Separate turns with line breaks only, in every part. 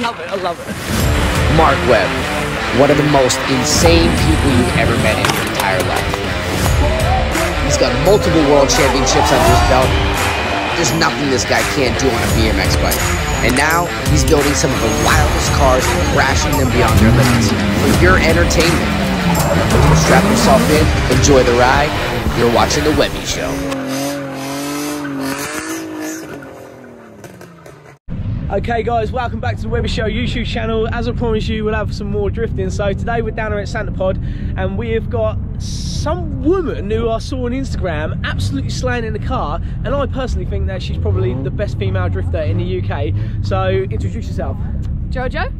love it. I love it.
Mark Webb, one of the most insane people you've ever met in your entire life. He's got multiple world championships under his belt. There's nothing this guy can't do on a BMX bike. And now he's building some of the wildest cars and crashing them beyond their limits for your entertainment. Strap yourself in, enjoy the ride. You're watching The Webbie Show.
Okay guys, welcome back to the Webbie Show YouTube channel. As I promised you, we'll have some more drifting. So today we're down here at Santa Pod and we have got some woman who I saw on Instagram absolutely slaying in the car. And I personally think that she's probably the best female drifter in the UK. So introduce yourself.
Jojo.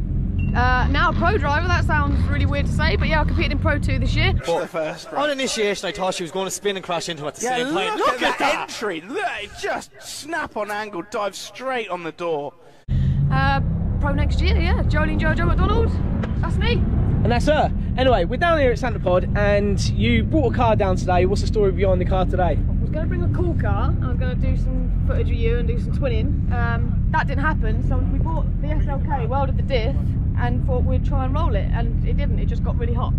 Uh, now a pro driver, that sounds really weird to say, but yeah, I competed in Pro 2 this year.
the first On initiation, I thought she was going to spin and crash into it at the
Yeah,
same
look,
time.
at that, entry. Look, just snap on angle, dive straight on the door.
Uh, pro next year, yeah. Jolene Jojo McDonald. That's me.
And that's her. Anyway, we're down here at Santa Pod and you brought a car down today. What's the story behind the car today?
I was going to bring a cool car. I was going to do some footage of you and do some twinning. Um, that didn't happen, so we bought the SLK, welded the diff, and thought we'd try and roll it, and it didn't. It just got really hot.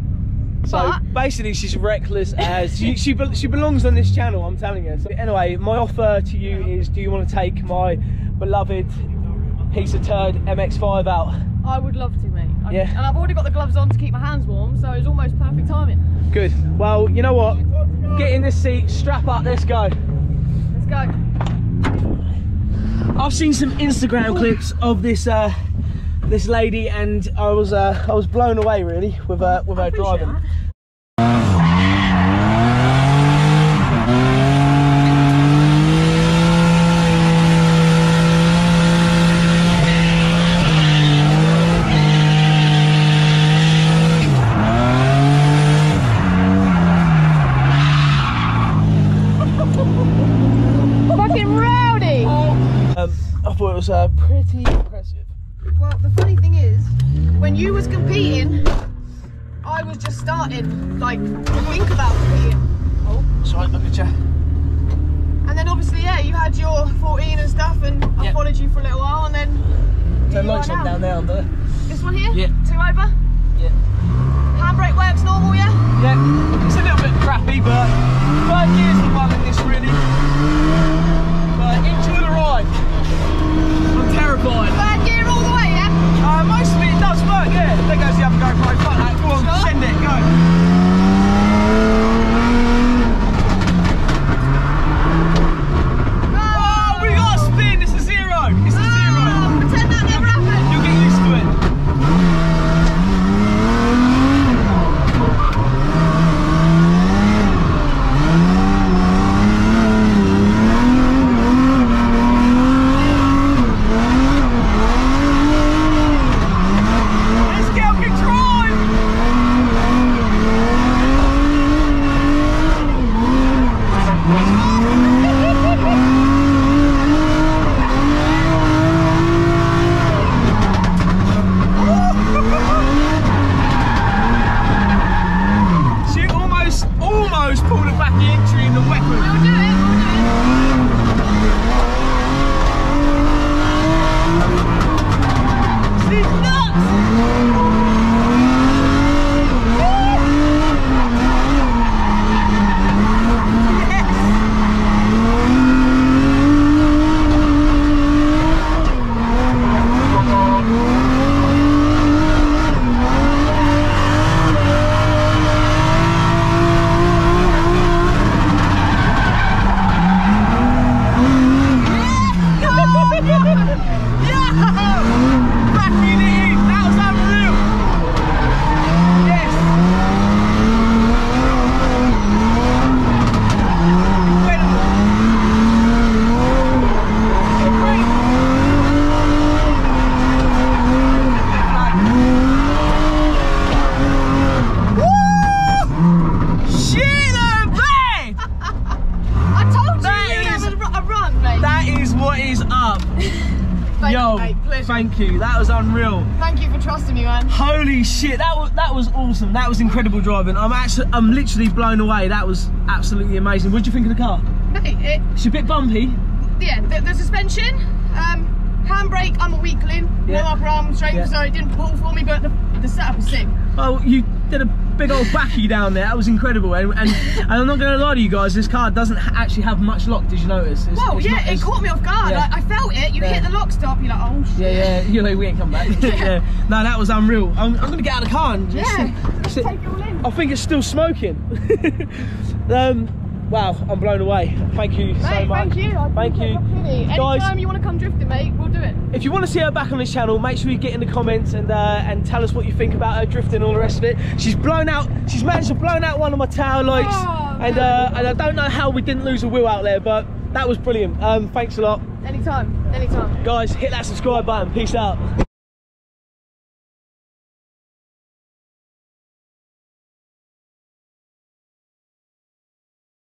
So
But-
basically, she's reckless as she, she be- she belongs on this channel. I'm telling you. So anyway, my offer to you is: Do you want to take my beloved piece of turd MX-5 out?
I would love to, mate. I-
Yeah.
And I've already got the gloves on to keep my hands warm, so it's almost perfect timing.
Good. Well, you know what? Get in this seat, strap up, let's go.
Let's go.
I've seen some Instagram clips of this uh, this lady, and I was uh, I was blown away really with uh, with her driving.
that. Fucking rowdy!
Um, I thought it was uh, pretty impressive.
Well, the funny thing is, when you was competing, I was just starting, like, to think about competing. Oh.
Sorry, look at you.
And then obviously, yeah, you had your 14 and stuff, and I
Yeah.
followed you for a little while, and then here
Turn
you are
lights on
now.
down there under.
This one here?
Yeah.
Two over?
Yeah.
Handbrake works normal, yeah?
Yeah, it's a little bit crappy, but
Pleasure.
thank you. That was unreal.
Thank you for trusting me, man.
Holy shit, that was that was awesome. That was incredible driving. I'm actually I'm literally blown away. That was absolutely amazing. What do you think of the car?
It,
It's a bit bumpy.
yeah, the, the suspension, um, Handbrake, I'm a weakling.
Yeah.
No upper arm strength,
Yeah.
so it didn't pull for me, but the, the setup was sick.
Oh, you did a big old backy down there. That was incredible. And, and, and I'm not going to lie to you guys, this car doesn't ha- actually have much lock. Did you notice? It's,
Whoa,
it's
yeah, it caught me off guard.
Yeah.
I, I felt it. You
Yeah.
hit the lock stop, you're like, oh shit.
Yeah, yeah. You're like, we ain't come back. yeah. No, that was unreal. I'm, I'm going to get out of the car and just
Yeah, take it all in.
I think it's still smoking. um, wow, I'm blown away. Thank you so much.
thank you. I
Thank you. Guys-
Anytime you want to come drifting, mate, we'll do it.
If you want to see her back on this channel, make sure you get in the comments and uh, and tell us what you think about her drifting and all the rest of it. She's blown out. She's managed to blown out one of my tail lights,
Oh,
and uh, and I don't know how we didn't lose a wheel out there, but that was brilliant. Um, thanks a lot,
Anytime, anytime.
guys. Hit that subscribe button. Peace out.